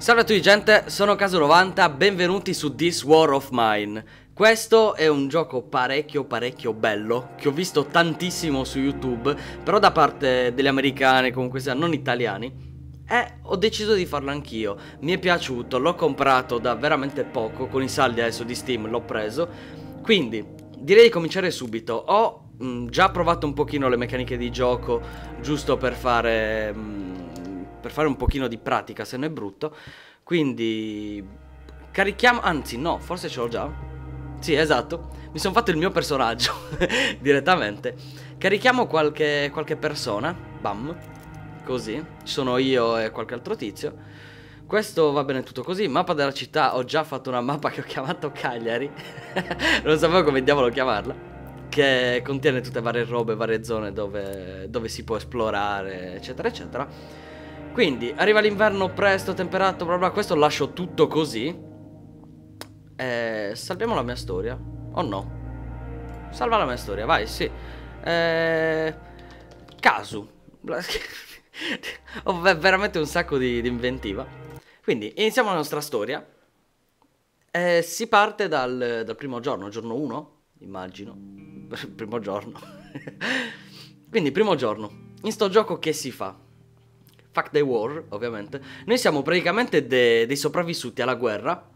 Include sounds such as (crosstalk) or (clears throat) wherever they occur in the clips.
Salve a tutti gente, sono Caso90, benvenuti su This War of Mine. Questo è un gioco parecchio parecchio bello, che ho visto tantissimo su YouTube, però da parte degli americani, comunque sia, non italiani. E ho deciso di farlo anch'io, mi è piaciuto, l'ho comprato da veramente poco, con i saldi adesso di Steam l'ho preso. Quindi, direi di cominciare subito. Ho mh, già provato un pochino le meccaniche di gioco, giusto per fare... Mh, per fare un pochino di pratica se non è brutto. Quindi carichiamo, anzi no, forse ce l'ho già. Sì, esatto. Mi sono fatto il mio personaggio (laughs) direttamente. Carichiamo qualche, qualche persona. Bam. Così. Ci sono io e qualche altro tizio. Questo va bene tutto così. Mappa della città. Ho già fatto una mappa che ho chiamato Cagliari. (laughs) non sapevo come diavolo chiamarla. Che contiene tutte varie robe, varie zone dove, dove si può esplorare, eccetera, eccetera. Quindi, arriva l'inverno presto, temperato, bla bla, questo lascio tutto così. Eh, salviamo la mia storia. O no? Salva la mia storia, vai, sì. Eh, Casu. (laughs) Ho veramente un sacco di, di, inventiva. Quindi, iniziamo la nostra storia. Eh, si parte dal, dal primo giorno, giorno 1, immagino. (laughs) primo giorno. (laughs) Quindi, primo giorno. In sto gioco che si fa? Fuck the war, ovviamente. Noi siamo praticamente de dei sopravvissuti alla guerra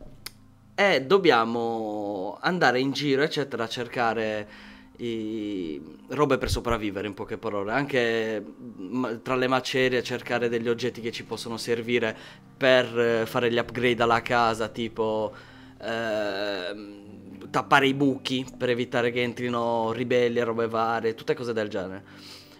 e dobbiamo andare in giro, eccetera, a cercare i... robe per sopravvivere, in poche parole. Anche tra le macerie cercare degli oggetti che ci possono servire per eh, fare gli upgrade alla casa, tipo... Eh, tappare i buchi per evitare che entrino ribelli e robe varie, tutte cose del genere.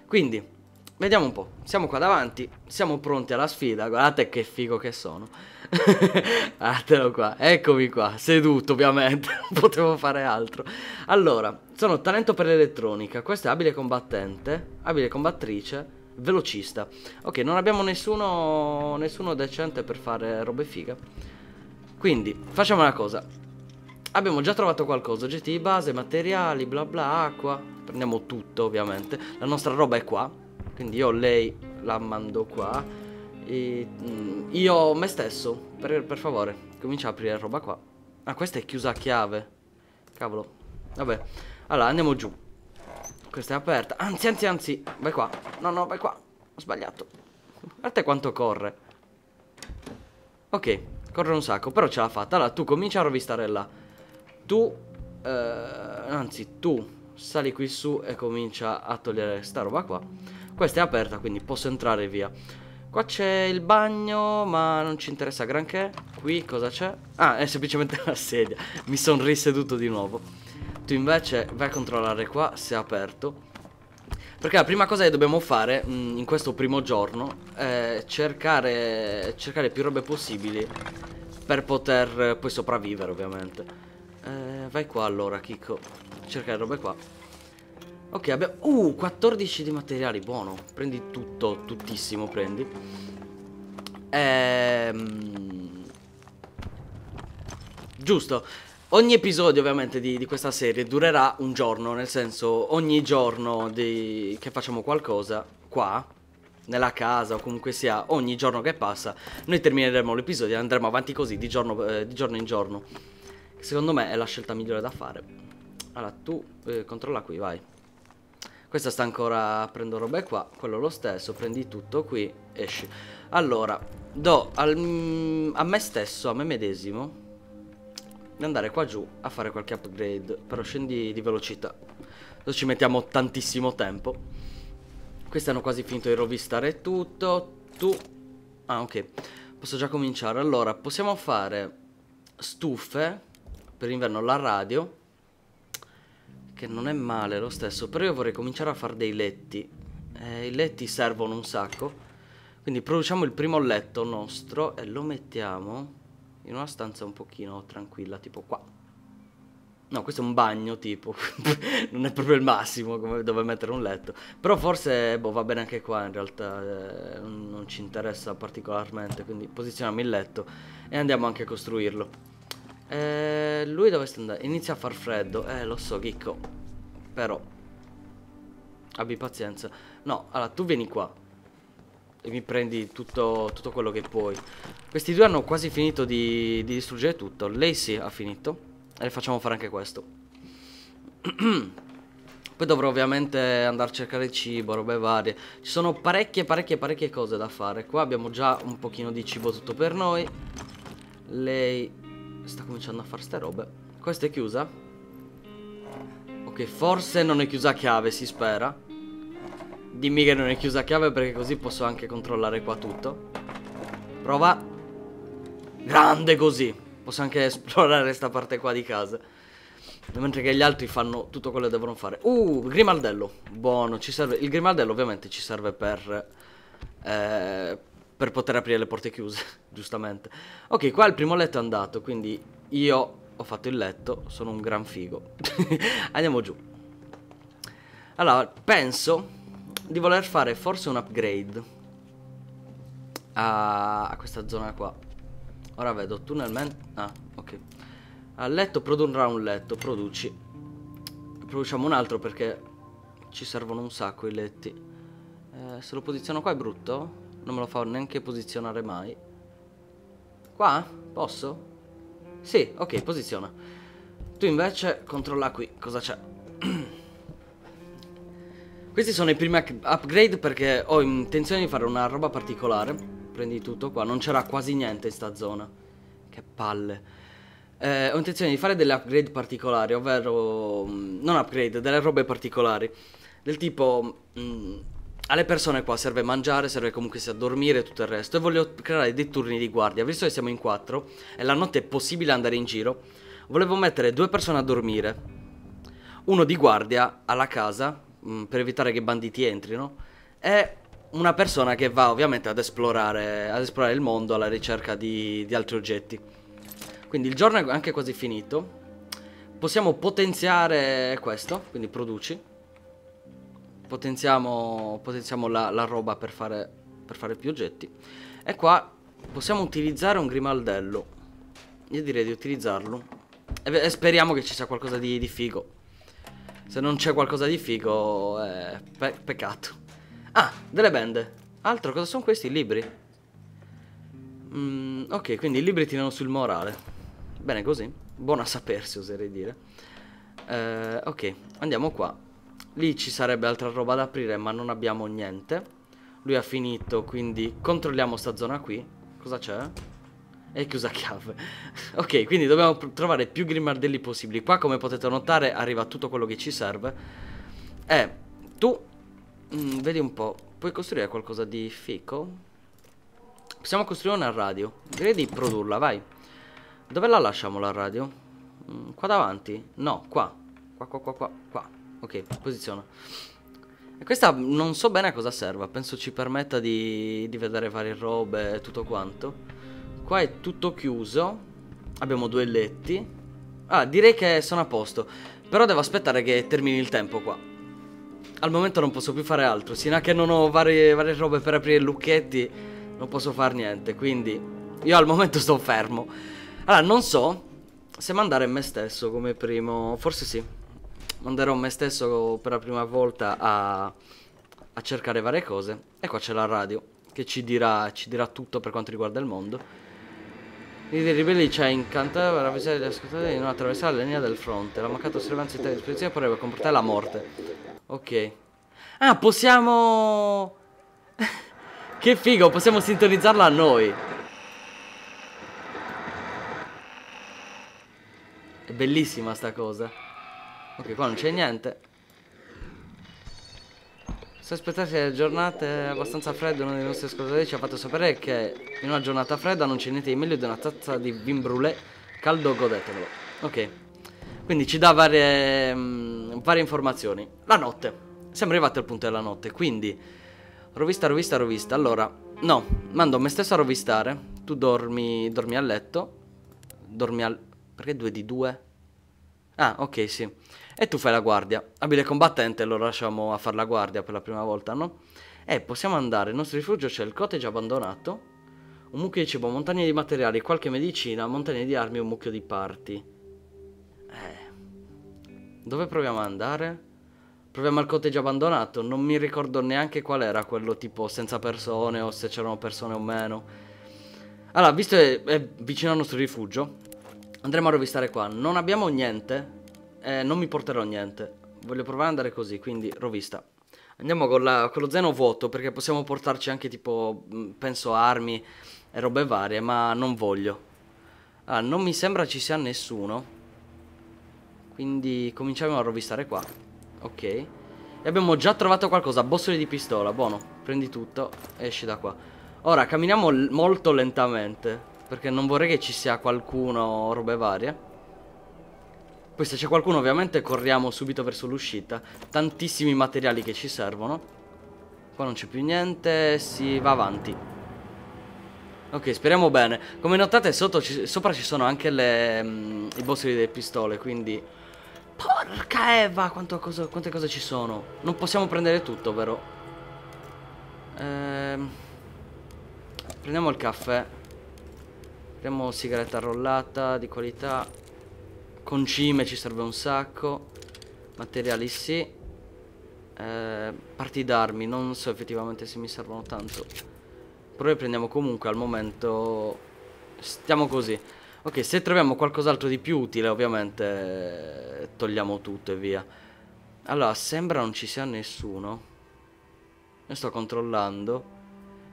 Quindi, Vediamo un po', siamo qua davanti, siamo pronti alla sfida, guardate che figo che sono. (laughs) Guardatelo qua, eccomi qua, seduto ovviamente, (laughs) non potevo fare altro. Allora, sono talento per l'elettronica, questo è abile combattente, abile combattrice, velocista. Ok, non abbiamo nessuno, nessuno decente per fare robe figa. Quindi, facciamo una cosa. Abbiamo già trovato qualcosa, oggetti di base, materiali, bla bla, acqua. Prendiamo tutto ovviamente. La nostra roba è qua quindi io lei la mando qua e, mm, Io me stesso per, per favore Comincia a aprire roba qua. Ah questa è chiusa a chiave. Cavolo. Vabbè. Allora andiamo giù. Questa è aperta. Anzi anzi anzi Vai qua. No no vai qua. Ho sbagliato. Guarda quanto corre? Ok Corre un sacco Però ce l'ha fatta. Allora tu comincia a rovistare là. Tu eh, Anzi tu Sali qui su e comincia a togliere sta roba qua questa è aperta, quindi posso entrare via. Qua c'è il bagno, ma non ci interessa granché. Qui cosa c'è? Ah, è semplicemente (laughs) una sedia. Mi sono riseduto di nuovo. Tu invece vai a controllare qua se è aperto. Perché la prima cosa che dobbiamo fare mh, mm, in questo primo giorno è cercare, cercare più robe possibili per poter poi sopravvivere ovviamente. Eh, vai qua allora, Kiko. Cercare robe qua. Ok, abbiamo... Uh, 14 di materiali, buono. Prendi tutto, tuttissimo, prendi. Ehm... Giusto. Ogni episodio ovviamente di, di, questa serie durerà un giorno, nel senso ogni giorno di... che facciamo qualcosa qua, nella casa o comunque sia, ogni giorno che passa, noi termineremo l'episodio e andremo avanti così di giorno, eh, di giorno in giorno. Secondo me è la scelta migliore da fare. Allora, tu eh, controlla qui, vai. Questa sta ancora, prendo robe qua, quello lo stesso, prendi tutto qui, esci. Allora, do al, mm, a me stesso, a me medesimo, di andare qua giù a fare qualche upgrade, però scendi di velocità. Adesso ci mettiamo tantissimo tempo. Questi hanno quasi finito di rovistare tutto, tu... Ah, ok. Posso già cominciare. Allora, possiamo fare stufe per inverno la radio che non è male lo stesso, però io vorrei cominciare a fare dei letti. Eh, I letti servono un sacco. Quindi produciamo il primo letto nostro e lo mettiamo in una stanza un pochino tranquilla, tipo qua. No, questo è un bagno, tipo. (laughs) non è proprio il massimo come dove mettere un letto. Però forse, boh, va bene anche qua, in realtà eh, non ci interessa particolarmente. Quindi posizioniamo il letto e andiamo anche a costruirlo. Eh, lui dove sta andando? Inizia a far freddo. Eh, lo so, Chicco. Però. Abbi pazienza. No, allora, tu vieni qua. e mi prendi tutto, tutto quello che puoi. Questi due hanno quasi finito di, di distruggere tutto. Lei sì, ha finito. E le facciamo fare anche questo. (clears throat) Poi dovrò ovviamente andare a cercare cibo, robe varie. Ci sono parecchie, parecchie, parecchie cose da fare. Qua abbiamo già un pochino di cibo tutto per noi. Lei sta cominciando a fare ste robe. Questa è chiusa. Ok, forse non è chiusa a chiave, si spera. Dimmi che non è chiusa a chiave perché così posso anche controllare qua tutto. Prova. Grande così. Posso anche (laughs) esplorare questa parte qua di casa. Mentre che gli altri fanno tutto quello che devono fare. Uh, grimaldello. Buono, ci serve. Il grimaldello ovviamente ci serve per... Eh, per poter aprire le porte chiuse, (laughs) giustamente. Ok, qua il primo letto è andato, quindi io ho fatto il letto, sono un gran figo. (laughs) Andiamo giù. Allora, penso di voler fare forse un upgrade a, questa zona qua. Ora vedo tunnel Ah, ok. A letto produrrà un letto, produci. Produciamo un altro perché ci servono un sacco i letti. Eh, se lo posiziono qua è brutto? Non me lo fa neanche posizionare mai. Qua? Posso? Sì, ok, posiziona. Tu invece controlla qui cosa c'è. (clears throat) Questi sono i primi upgrade perché ho intenzione di fare una roba particolare. Prendi tutto qua, non c'era quasi niente in sta zona. Che palle. Eh, ho intenzione di fare delle upgrade particolari, ovvero... Mm, non upgrade, delle robe particolari. Del tipo... Mh, mm, alle persone qua serve mangiare, serve comunque sia dormire e tutto il resto. E voglio creare dei turni di guardia. Visto che siamo in quattro e la notte è possibile andare in giro, volevo mettere due persone a dormire. Uno di guardia alla casa, mh, mm, per evitare che i banditi entrino. E una persona che va ovviamente ad esplorare, ad esplorare il mondo alla ricerca di, di altri oggetti. Quindi il giorno è anche quasi finito. Possiamo potenziare questo, quindi produci potenziamo, potenziamo la, la, roba per fare, per fare più oggetti. E qua possiamo utilizzare un grimaldello. Io direi di utilizzarlo. E, e speriamo che ci sia qualcosa di, di figo. Se non c'è qualcosa di figo, è pe peccato. Ah, delle bende. Altro, cosa sono questi? Libri? Mm, ok, quindi i libri tirano sul morale. Bene così. Buono a sapersi, oserei dire. Eh, ok, andiamo qua. Lì ci sarebbe altra roba da aprire ma non abbiamo niente. Lui ha finito quindi controlliamo sta zona qui. Cosa c'è? È chiusa a chiave. (laughs) Ok quindi dobbiamo trovare più grimaldelli possibili. Qua come potete notare arriva tutto quello che ci serve. E tu mm, Vedi un po' Puoi costruire qualcosa di fico? Possiamo costruire una radio. Direi di produrla vai. Dove la lasciamo la radio? Mm, qua davanti? No qua. Qua qua qua qua qua Ok, posiziona. E questa non so bene a cosa serva, penso ci permetta di, di vedere varie robe e tutto quanto. Qua è tutto chiuso, abbiamo due letti. Ah, direi che sono a posto, però devo aspettare che termini il tempo qua. Al momento non posso più fare altro, sino a che non ho varie, varie robe per aprire lucchetti, non posso fare niente, quindi io al momento sto fermo. Allora, non so se mandare me stesso come primo, forse sì manderò me stesso per la prima volta a, a cercare varie cose. E qua c'è la radio che ci dirà, ci dirà tutto per quanto riguarda il mondo. I ribelli ci ha incantato per avvisare gli ascoltatori di non attraversare la linea del fronte. La mancata osservanza di tale disposizione potrebbe comportare la morte. Ok. Ah, possiamo... (laughs) che figo, possiamo sintonizzarla noi. È bellissima sta cosa. Ok, qua non c'è niente. Se aspettate le giornate abbastanza fredde, uno dei nostri ascoltatori ci ha fatto sapere che in una giornata fredda non c'è niente di meglio di una tazza di vin brûlé caldo, godetelo. Ok, quindi ci dà varie, mh, mm, varie informazioni. La notte. Siamo arrivati al punto della notte, quindi rovista, rovista, rovista. Allora, no, mando me stesso a rovistare. Tu dormi, dormi a letto. Dormi al... Perché 2 di 2? Ah, ok, sì. E tu fai la guardia. Abile combattente, lo lasciamo a fare la guardia per la prima volta, no? E possiamo andare. Il nostro rifugio c'è il cottage abbandonato. Un mucchio di cibo, montagne di materiali, qualche medicina, montagne di armi e un mucchio di parti. Eh. Dove proviamo ad andare? Proviamo il cottage abbandonato. Non mi ricordo neanche qual era quello tipo senza persone o se c'erano persone o meno. Allora, visto che è vicino al nostro rifugio, andremo a rovistare qua. Non abbiamo niente. Eh, non mi porterò niente. Voglio provare ad andare così, quindi rovista. Andiamo con, la, con lo zaino vuoto perché possiamo portarci anche tipo, penso, armi e robe varie, ma non voglio. Ah, non mi sembra ci sia nessuno. Quindi cominciamo a rovistare qua. Ok. E abbiamo già trovato qualcosa. Bossoli di pistola. Buono. Prendi tutto. Esci da qua. Ora camminiamo molto lentamente. Perché non vorrei che ci sia qualcuno o robe varie. Poi se c'è qualcuno ovviamente corriamo subito verso l'uscita. Tantissimi materiali che ci servono. Qua non c'è più niente. Si va avanti. Ok, speriamo bene. Come notate ci, sopra ci sono anche le, mm, i bossoli delle pistole, quindi Porca Eva, cose, quante cose ci sono. Non possiamo prendere tutto, vero? Ehm, prendiamo il caffè. Prendiamo sigaretta rollata di qualità. Concime ci serve un sacco. Materiali sì. Eh, parti d'armi, non so effettivamente se mi servono tanto. Però le prendiamo comunque al momento. Stiamo così. Ok, se troviamo qualcos'altro di più utile, ovviamente togliamo tutto e via. Allora, sembra non ci sia nessuno. Io sto controllando.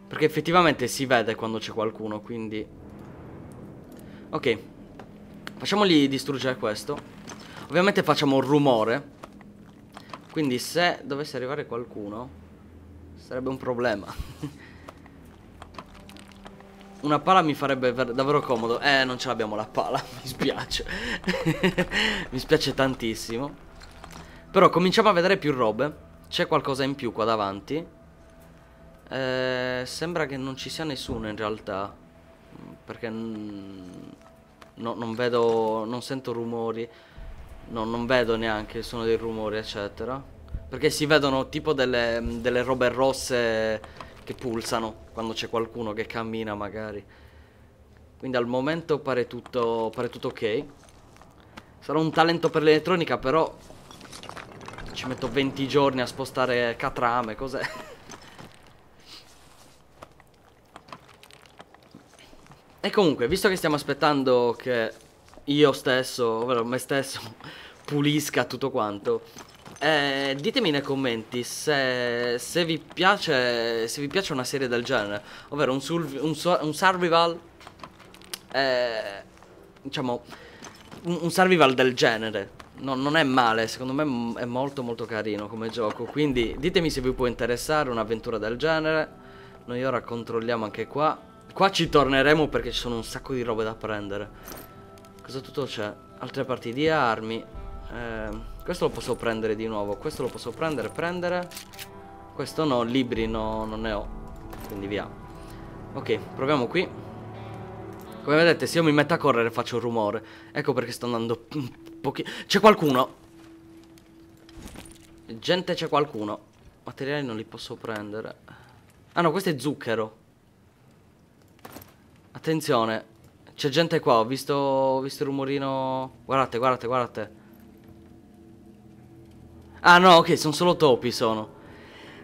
Perché effettivamente si vede quando c'è qualcuno, quindi... Ok. Facciamogli distruggere questo. Ovviamente facciamo un rumore. Quindi se dovesse arrivare qualcuno, sarebbe un problema. (laughs) Una pala mi farebbe davvero comodo. Eh, non ce l'abbiamo la pala, (laughs) mi spiace. (laughs) mi spiace tantissimo. Però cominciamo a vedere più robe. C'è qualcosa in più qua davanti. Eh, sembra che non ci sia nessuno in realtà. Perché no, non vedo, non sento rumori. No, non vedo neanche il suono dei rumori, eccetera. Perché si vedono tipo delle, delle robe rosse che pulsano quando c'è qualcuno che cammina magari. Quindi al momento pare tutto, pare tutto ok. Sarà un talento per l'elettronica, però ci metto 20 giorni a spostare catrame, cos'è? (laughs) E comunque, visto che stiamo aspettando che io stesso, ovvero me stesso, (laughs) pulisca tutto quanto, eh, ditemi nei commenti se, se, vi piace, se vi piace una serie del genere, ovvero un, un, un survival, eh, diciamo, un, un, survival del genere. No, non è male, secondo me è molto molto carino come gioco, quindi ditemi se vi può interessare un'avventura del genere. Noi ora controlliamo anche qua. Qua ci torneremo perché ci sono un sacco di robe da prendere. Cosa tutto c'è? Altre parti di armi. Eh, questo lo posso prendere di nuovo Questo lo posso prendere, prendere. Questo no, libri no, non ne ho. Quindi via. Ok, proviamo qui. Come vedete se io mi metto a correre faccio rumore. Ecco perché sto andando un pochi... C'è qualcuno. Gente c'è qualcuno. Materiali non li posso prendere. Ah no, questo è zucchero Attenzione C'è gente qua, ho visto, ho visto il rumorino Guardate, guardate, guardate Ah no, ok, sono solo topi, sono.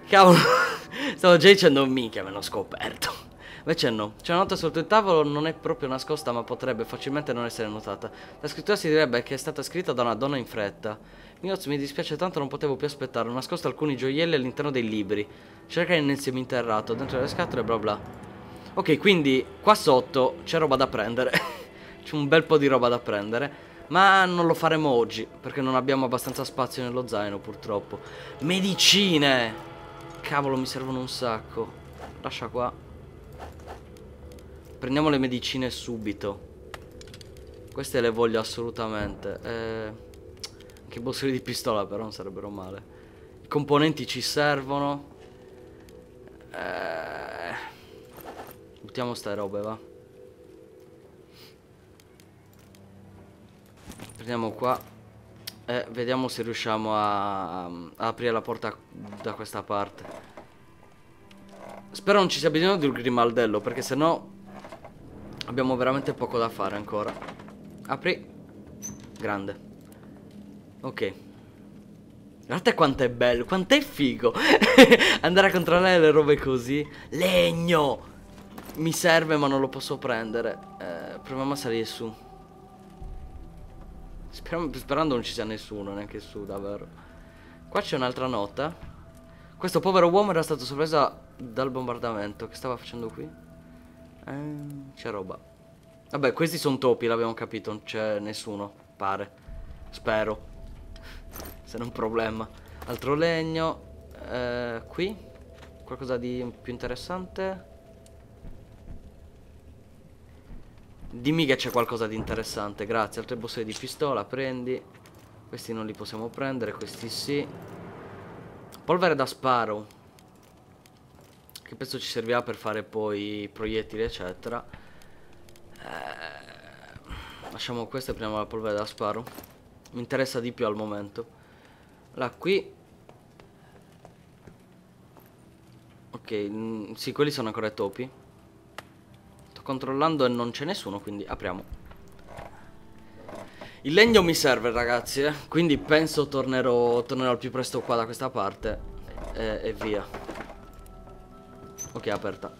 Cavolo, (laughs) stavo già dicendo minchia, me l'ho scoperto. Invece no, c'è una nota sotto il tavolo, non è proprio nascosta ma potrebbe facilmente non essere notata. La scrittura si direbbe che è stata scritta da una donna in fretta. Mioz, mi dispiace tanto, non potevo più aspettare. Ho nascosto alcuni gioielli all'interno dei libri. Cerca nel seminterrato, dentro le scatole, bla bla. Ok, quindi qua sotto c'è roba da prendere. (laughs) c'è un bel po' di roba da prendere. Ma non lo faremo oggi, perché non abbiamo abbastanza spazio nello zaino, purtroppo. Medicine! Cavolo, mi servono un sacco. Lascia qua. Prendiamo le medicine subito. Queste le voglio assolutamente. Eh, anche bossoli di pistola però non sarebbero male. I componenti ci servono. Eh, buttiamo ste robe, va. Prendiamo qua e vediamo se riusciamo a, a aprire la porta da questa parte. Spero non ci sia bisogno di un grimaldello perché sennò abbiamo veramente poco da fare ancora. Apri. Grande. Ok. Guardate quanto è bello, quanto è figo (laughs) andare a controllare le robe così. Legno! Mi serve ma non lo posso prendere. Eh, proviamo a salire su. Speriamo, sperando non ci sia nessuno, neanche su, davvero. Qua c'è un'altra nota. Questo povero uomo era stato sorpreso dal bombardamento. Che stava facendo qui? Eh, c'è roba. Vabbè, questi sono topi, l'abbiamo capito. Non c'è nessuno, pare. Spero. (laughs) Se non problema. Altro legno. Eh, qui? Qualcosa di più interessante? Dimmi che c'è qualcosa di interessante, grazie. Altre buste di pistola, prendi. Questi non li possiamo prendere, questi sì. Polvere da sparo. Che penso ci servirà per fare poi proiettili, eccetera. Eh, lasciamo questo e prendiamo la polvere da sparo. Mi interessa di più al momento. Allora, qui... Ok, mm, sì, quelli sono ancora topi controllando e non c'è nessuno, quindi apriamo. Il legno mi serve ragazzi, eh? quindi penso tornerò, tornerò al più presto qua da questa parte e, e via. Ok, aperta.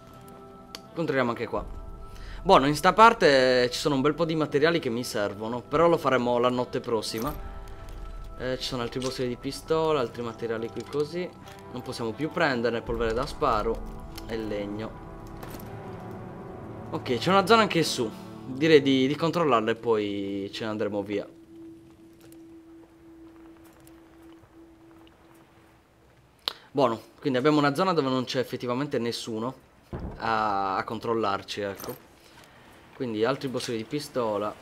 Controlliamo anche qua. Buono, in sta parte ci sono un bel po' di materiali che mi servono, però lo faremo la notte prossima. Eh, ci sono altri bossoli di pistola, altri materiali qui così. Non possiamo più prenderne, polvere da sparo e legno. Ok, c'è una zona anche su. Direi di, di controllarla e poi ce ne andremo via. Buono, quindi abbiamo una zona dove non c'è effettivamente nessuno a, a, controllarci, ecco. Quindi altri bossoli di pistola,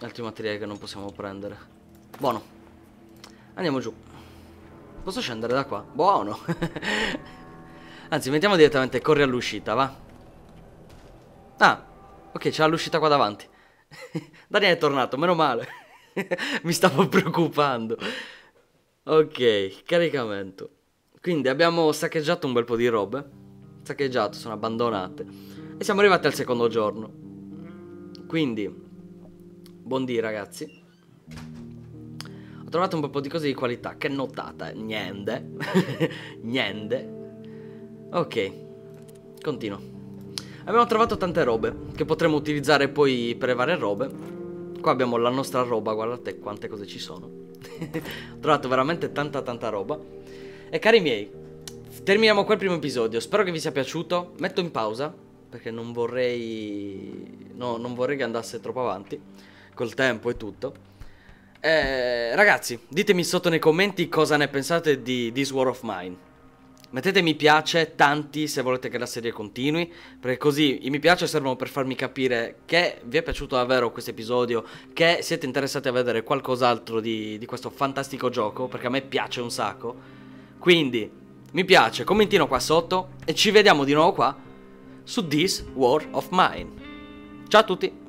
altri materiali che non possiamo prendere. Buono. Andiamo giù. Posso scendere da qua? Buono. (laughs) Anzi, mettiamo direttamente corri all'uscita, va. Ah, ok, c'è l'uscita qua davanti. (laughs) Daniele è tornato, meno male. (laughs) Mi stavo preoccupando. Ok, caricamento. Quindi abbiamo saccheggiato un bel po' di robe. Saccheggiato, sono abbandonate. E siamo arrivati al secondo giorno. Quindi, buon dì ragazzi. Ho trovato un po' di cose di qualità. Che notata, niente. (laughs) niente. Ok, continuo. Abbiamo trovato tante robe che potremo utilizzare poi per le varie robe. Qua abbiamo la nostra roba, guardate quante cose ci sono. (laughs) Ho trovato veramente tanta tanta roba. E cari miei, terminiamo qua il primo episodio. Spero che vi sia piaciuto. Metto in pausa perché non vorrei... No, non vorrei che andasse troppo avanti col tempo e tutto. Eh, ragazzi, ditemi sotto nei commenti cosa ne pensate di This War of Mine. Mettete mi piace tanti se volete che la serie continui, perché così i mi piace servono per farmi capire che vi è piaciuto davvero questo episodio, che siete interessati a vedere qualcos'altro di, di questo fantastico gioco, perché a me piace un sacco. Quindi, mi piace, commentino qua sotto e ci vediamo di nuovo qua su This War of Mine. Ciao a tutti!